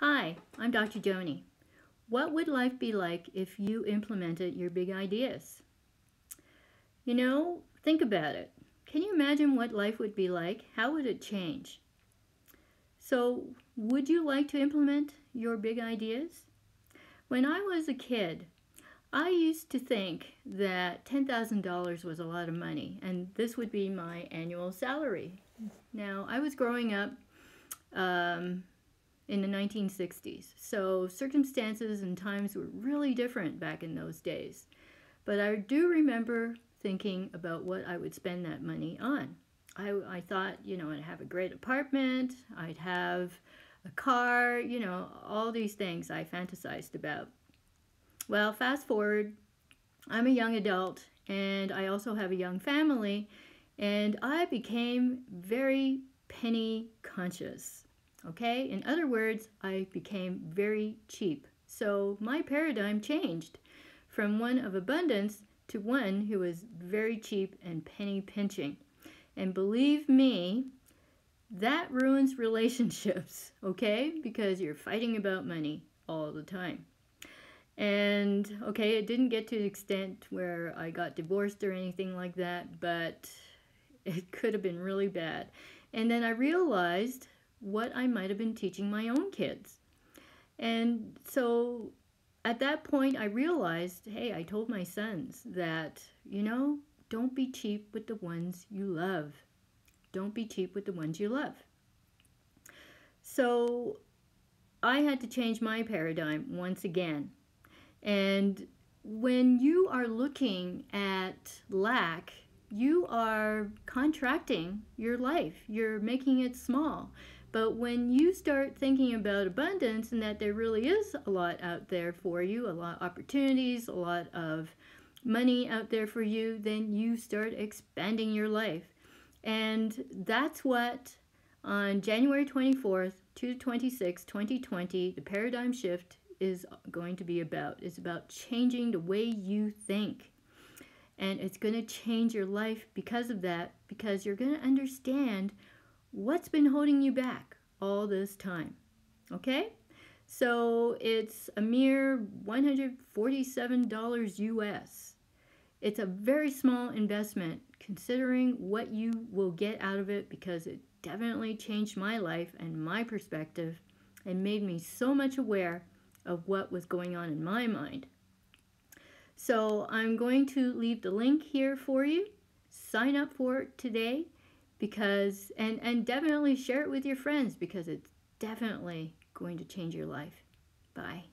Hi, I'm Dr. Joanny. What would life be like if you implemented your big ideas? You know, think about it. Can you imagine what life would be like? How would it change? So, would you like to implement your big ideas? When I was a kid, I used to think that $10,000 was a lot of money and this would be my annual salary. Now, I was growing up um, in the 1960s. So circumstances and times were really different back in those days. But I do remember thinking about what I would spend that money on. I, I thought, you know, I'd have a great apartment, I'd have a car, you know, all these things I fantasized about. Well, fast forward, I'm a young adult and I also have a young family, and I became very penny conscious. Okay, in other words, I became very cheap. So my paradigm changed from one of abundance to one who was very cheap and penny pinching. And believe me, that ruins relationships, okay? Because you're fighting about money all the time. And okay, it didn't get to the extent where I got divorced or anything like that, but it could have been really bad. And then I realized what I might have been teaching my own kids. And so at that point, I realized hey, I told my sons that, you know, don't be cheap with the ones you love. Don't be cheap with the ones you love. So I had to change my paradigm once again. And when you are looking at lack, you are contracting your life. You're making it small. But when you start thinking about abundance and that there really is a lot out there for you, a lot of opportunities, a lot of money out there for you, then you start expanding your life. And that's what on January 24th to 26, 2020, the paradigm shift is going to be about. It's about changing the way you think. And it's going to change your life because of that, because you're going to understand what's been holding you back all this time. Okay? So it's a mere $147 US. It's a very small investment considering what you will get out of it because it definitely changed my life and my perspective and made me so much aware of what was going on in my mind. So I'm going to leave the link here for you. Sign up for it today because and and definitely share it with your friends because it's definitely going to change your life. Bye.